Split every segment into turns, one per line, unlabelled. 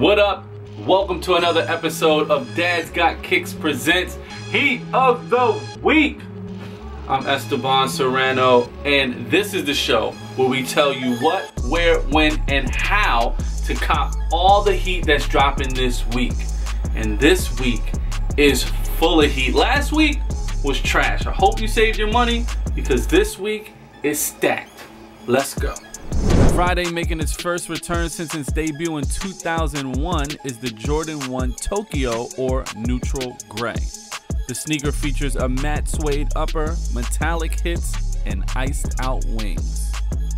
What up? Welcome to another episode of Dad's Got Kicks Presents Heat of the Week. I'm Esteban Serrano, and this is the show where we tell you what, where, when, and how to cop all the heat that's dropping this week. And this week is full of heat. Last week was trash. I hope you saved your money because this week is stacked. Let's go. Friday making its first return since its debut in 2001 is the Jordan 1 Tokyo or Neutral Gray. The sneaker features a matte suede upper, metallic hits, and iced out wings.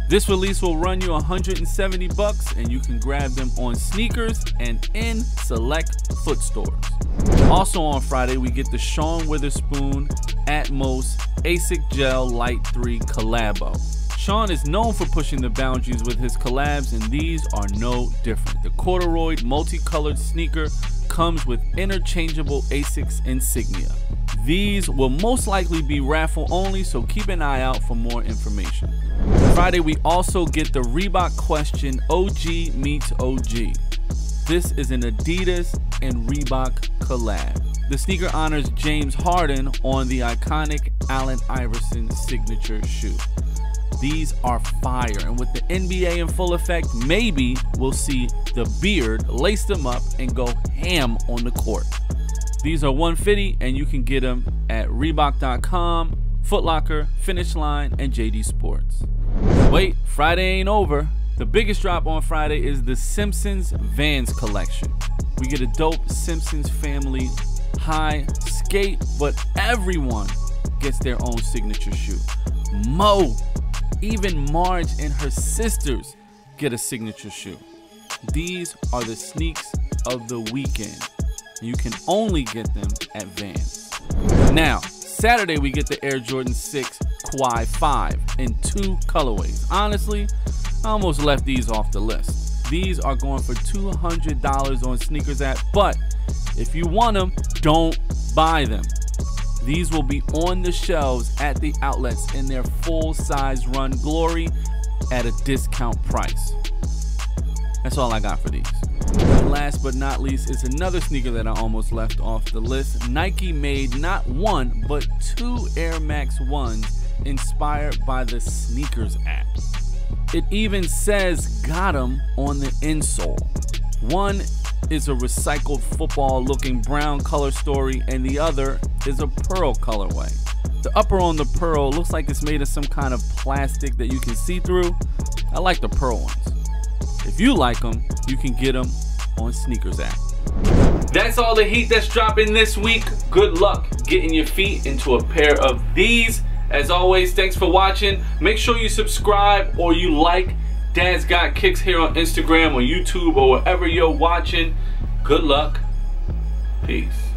This release will run you 170 bucks and you can grab them on SNKRS and in select foot stores. Also on Friday, we get the Sean Wotherspoon Atmos ASIC Gel-Lyte 3 Collabo. Sean is known for pushing the boundaries with his collabs, and these are no different. The corduroy multicolored sneaker comes with interchangeable ASICS insignia. These will most likely be raffle only, so keep an eye out for more information. Friday, we also get the Reebok Question OG meets OG. This is an Adidas and Reebok collab. The sneaker honors James Harden on the iconic Allen Iverson signature shoe. These are fire, and with the NBA in full effect, maybe we'll see the beard lace them up and go ham on the court. These are 150 and you can get them at Reebok.com, Footlocker, Finish Line, and JD Sports. Wait, Friday ain't over. The biggest drop on Friday is the Simpsons Vans collection. We get a dope Simpsons family high skate, but everyone gets their own signature shoe. Moe even Marge and her sisters get a signature shoe. These are the sneaks of the weekend. You can only get them at Vans. Now, Saturday we get the Air Jordan 6 Quai 5 in two colorways. Honestly, I almost left these off the list. These are going for $200 on SNKRS app, but if you want them, don't buy them. These will be on the shelves at the outlets in their full size run glory at a discount price. That's all I got for these. And last but not least is another sneaker that I almost left off the list. Nike made not one, but two Air Max 1s inspired by the SNKRS app. It even says got 'em on the insole. One is a recycled football looking brown color story and the other is a pearl colorway. The upper on the pearl looks like it's made of some kind of plastic that you can see through. I like the pearl ones. If you like them, you can get them on SNKRS app. That's all the heat that's dropping this week. Good luck getting your feet into a pair of these. As always, thanks for watching. Make sure you subscribe or you like Dad's Got Kicks here on Instagram or YouTube or wherever you're watching. Good luck. Peace.